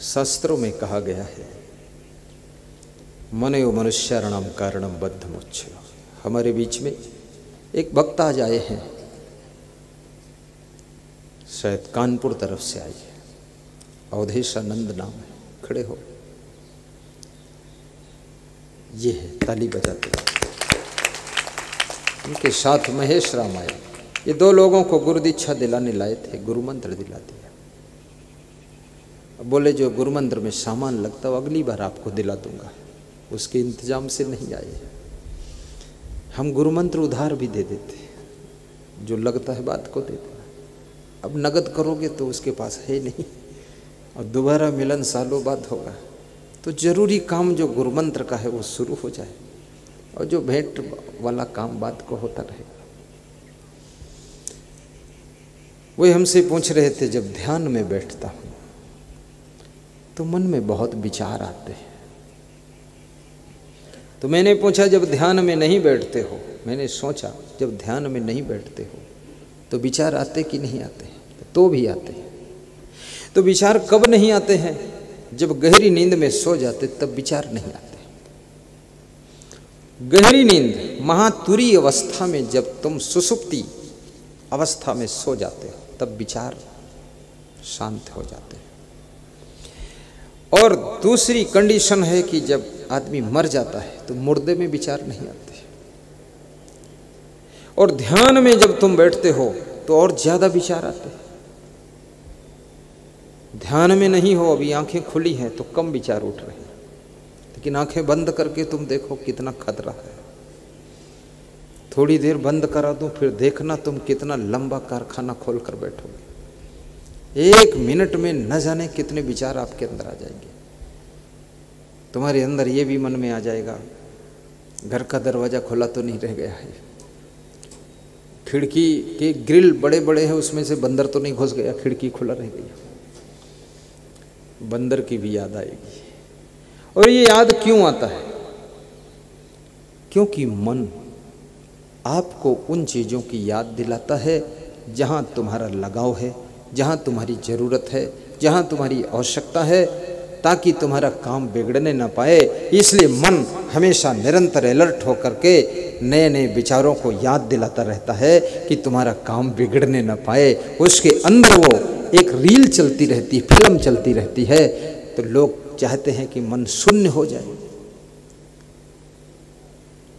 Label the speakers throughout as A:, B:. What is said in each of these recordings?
A: शास्त्रों में कहा गया है मनयो मनुष्याणाम कारणम बद्ध मुच्छ हमारे बीच में एक भक्त आज आए हैं, शायद कानपुर तरफ़ से आई है। अवधेशानंद नाम है, खड़े हो। ये है ताली बजाते उनके साथ महेश राम आए ये दो लोगों को गुरु दीक्षा दिलाने लाए थे गुरु मंत्र दिला दिया बोले, जो गुरु मंत्र में सामान लगता है, अगली बार आपको दिला दूँगा। उसके इंतज़ाम से नहीं आए। हम गुरु मंत्र उधार भी दे देते जो लगता है बात को दे देना अब नगद करोगे तो उसके पास है नहीं। और दोबारा मिलन सालों बाद होगा। तो ज़रूरी काम जो गुरु मंत्र का है, वो शुरू हो जाए। और जो भेंट वाला काम बात को होता रहेगा वे हमसे पूछ रहे थे, जब ध्यान में बैठता तो मन में बहुत विचार आते हैं। तो मैंने पूछा, जब ध्यान में नहीं बैठते हो, मैंने सोचा, जब ध्यान में नहीं बैठते हो तो विचार आते कि नहीं आते तो भी आते हैं। तो विचार कब नहीं आते हैं? जब गहरी नींद में सो जाते, तब विचार नहीं आते। गहरी नींद, महातुरी अवस्था में जब तुम सुसुप्ति अवस्था में सो जाते हो, तब विचार शांत हो जाते हैं। और दूसरी कंडीशन है कि जब आदमी मर जाता है तो मुर्दे में विचार नहीं आते। और ध्यान में जब तुम बैठते हो तो और ज़्यादा विचार आते हैं। ध्यान में नहीं हो, अभी आँखें खुली हैं तो कम विचार उठ रहे हैं। लेकिन आँखें बंद करके तुम देखो कितना खतरा है। थोड़ी देर बंद करा दो, फिर देखना तुम कितना लंबा कारखाना खोल कर बैठोगे। एक मिनट में न जाने कितने विचार आपके अंदर आ जाएँगे। तुम्हारे अंदर ये भी मन में आ जाएगा, घर का दरवाज़ा खुला तो नहीं रह गया है। खिड़की के ग्रिल बड़े बड़े हैं, उसमें से बंदर तो नहीं घुस गया, खिड़की खुला रह गई। बंदर की भी याद आएगी। और ये याद क्यों आता है? क्योंकि मन आपको उन चीज़ों की याद दिलाता है जहाँ तुम्हारा लगाव है जहाँ तुम्हारी ज़रूरत है, जहाँ तुम्हारी आवश्यकता है, ताकि तुम्हारा काम बिगड़ने ना पाए। इसलिए मन हमेशा निरंतर अलर्ट होकर के नए नए विचारों को याद दिलाता रहता है कि तुम्हारा काम बिगड़ने ना पाए। उसके अंदर वो एक रील चलती रहती, फ़िल्म चलती रहती है। तो लोग चाहते हैं कि मन शून्य हो जाए।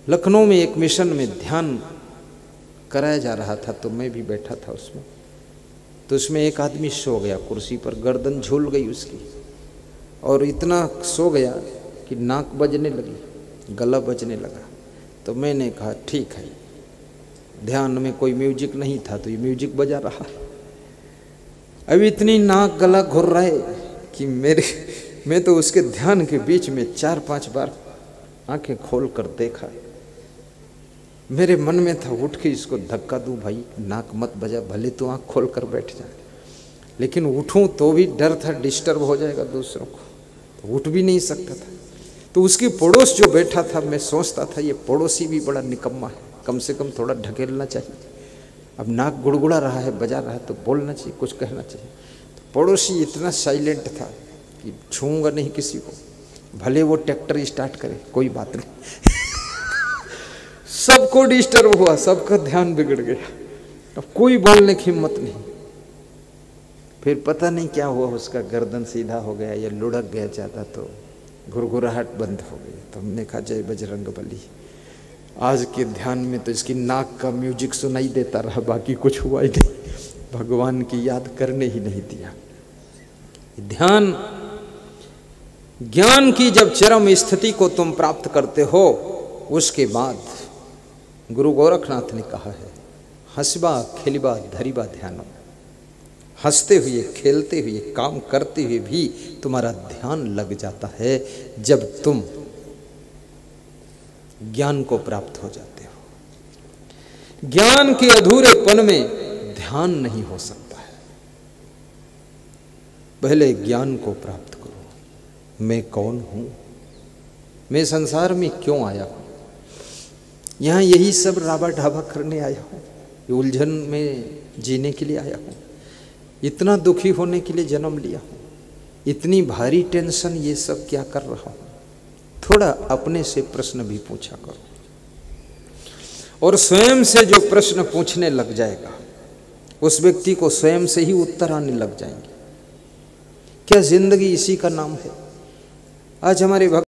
A: लखनऊ में एक मिशन में ध्यान कराया जा रहा था तो मैं भी बैठा था उसमें। तो उसमें एक आदमी सो गया, कुर्सी पर गर्दन झूल गई उसकी। और इतना सो गया कि नाक बजने लगी, गला बजने लगा। तो मैंने कहा, ठीक है, ध्यान में कोई म्यूज़िक नहीं था तो ये म्यूज़िक बजा रहा है। अब इतनी नाक गला घुर रहा है कि मेरे, मैं तो उसके ध्यान के बीच में चार पाँच बार आँखें खोल कर देखा। मेरे मन में था, उठ के इसको धक्का दूँ, भाई, नाक मत बजा, भले तो आँख खोल कर बैठ जाए लेकिन उठूं तो भी डर था, डिस्टर्ब हो जाएगा दूसरों को। तो उठ भी नहीं सकता था। तो उसकी पड़ोस जो बैठा था, मैं सोचता था, ये पड़ोसी भी बड़ा निकम्मा है। कम से कम थोड़ा ढकेलना चाहिए। अब नाक गुड़गुड़ा रहा है, बजा रहा है तो बोलना चाहिए, कुछ कहना चाहिए। तो पड़ोसी इतना साइलेंट था कि छूँगा नहीं किसी को। भले वो ट्रैक्टर स्टार्ट करे, कोई बात नहीं। सबको डिस्टर्ब हुआ, सबका ध्यान बिगड़ गया। अब कोई बोलने की हिम्मत नहीं। फिर पता नहीं क्या हुआ, उसका गर्दन सीधा हो गया या लुढ़क गया ज़्यादा तो घुरघुराहट बंद हो गई। तो हमने कहा, जय बजरंग बली आज के ध्यान में तो इसकी नाक का म्यूज़िक सुनाई देता रहा, बाकी कुछ हुआ ही नहीं। भगवान की याद करने ही नहीं दिया। ध्यान, ज्ञान की जब चरम स्थिति को तुम प्राप्त करते हो, उसके बाद गुरु गोरखनाथ ने कहा है, हंसबा, खेलबा, धरीबा ध्यानो हँसते हुए, खेलते हुए, काम करते हुए भी तुम्हारा ध्यान लग जाता है जब तुम ज्ञान को प्राप्त हो जाते हो। ज्ञान के अधूरेपन में ध्यान नहीं हो सकता है। पहले ज्ञान को प्राप्त करो। मैं कौन हूँ? मैं संसार में क्यों आया हूँ? यहाँ यही सब राबा ढाबा करने आया हूँ। उलझन में जीने के लिए आया हूँ। इतना दुखी होने के लिए जन्म लिया हूँ। इतनी भारी टेंशन ये सब क्या कर रहा हूँ? थोड़ा अपने से प्रश्न भी पूछा करो। और स्वयं से जो प्रश्न पूछने लग जाएगा, उस व्यक्ति को स्वयं से ही उत्तर आने लग जाएँगे। क्या ज़िंदगी इसी का नाम है? आज हमारे भक्त